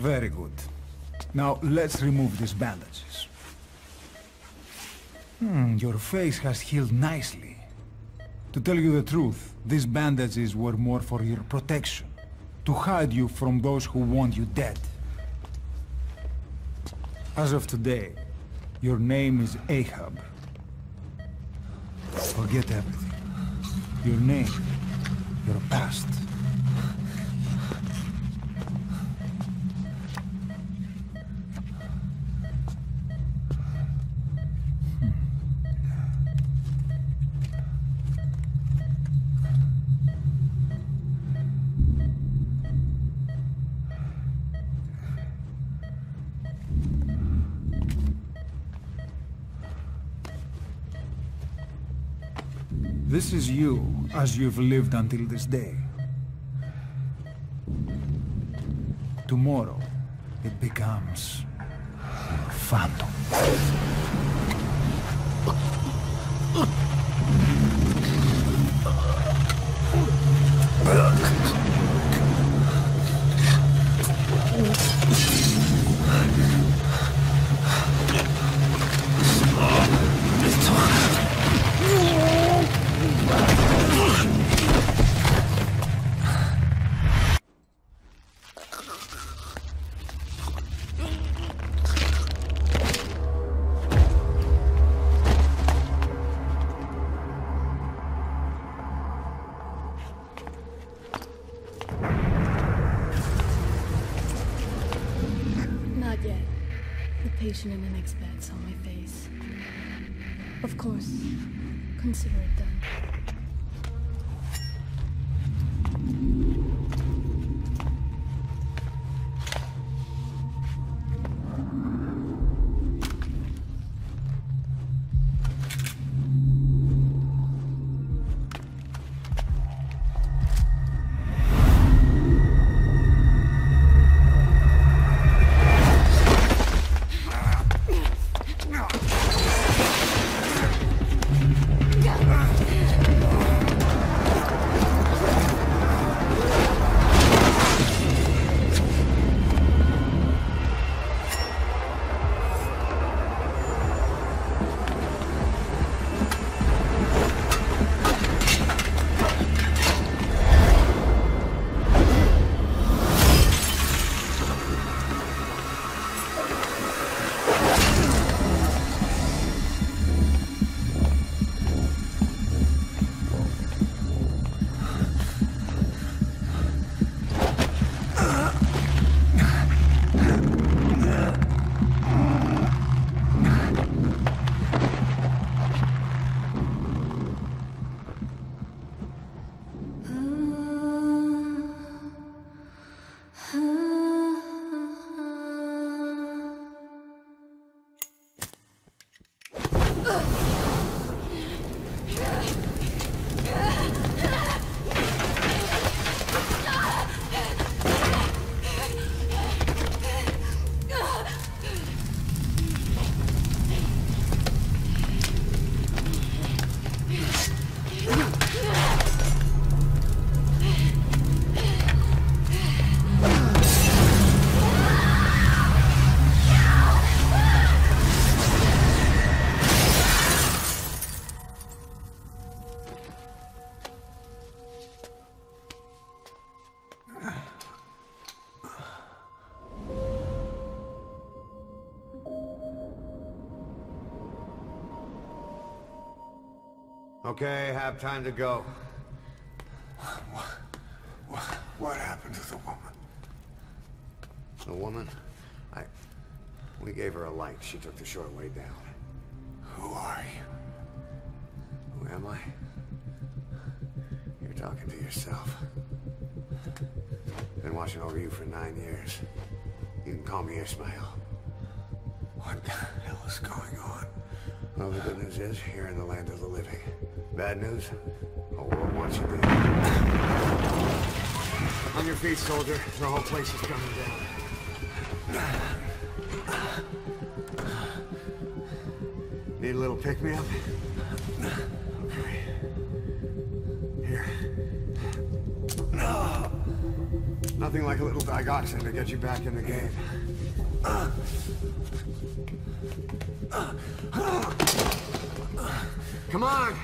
Very good. Now, let's remove these bandages. Hmm, your face has healed nicely. To tell you the truth, these bandages were more for your protection. To hide you from those who want you dead. As of today, your name is Ahab. Forget everything. Your name, your past. This is you, as you've lived until this day. Tomorrow, it becomes... Phantom. Patient the next bed saw my face. Of course. Consider it done. Okay, have time to go. What happened to the woman? The woman? I... We gave her a light. She took the short way down. Who are you? Who am I? You're talking to yourself. Been watching over you for nine years. You can call me Ishmael. What the hell is going on? Well, the good news is, you're in the land of the living. Bad news? The world wants you dead. On your feet, soldier. The whole place is coming down. Need a little pick-me-up? Okay. Here. Nothing like a little digoxin to get you back in the game. Come on!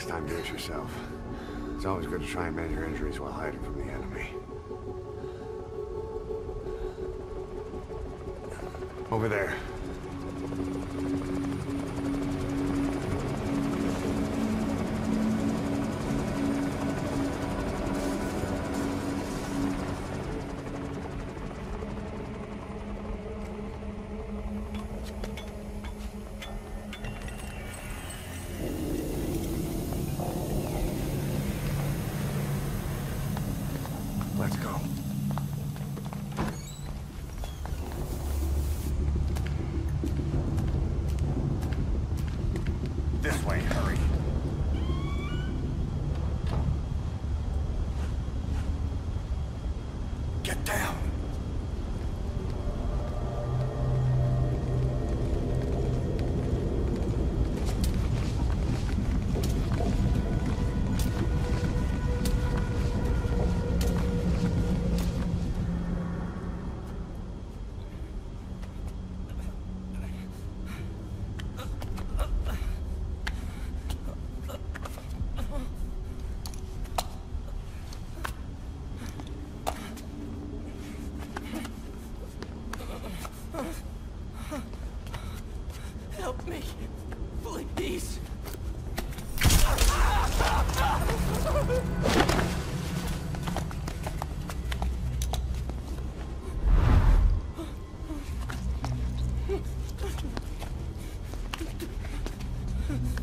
Next time, do it yourself. It's always good to try and mend your injuries while hiding from the enemy. Over there. Let's go. This way, hurry. Get down. Help me, please.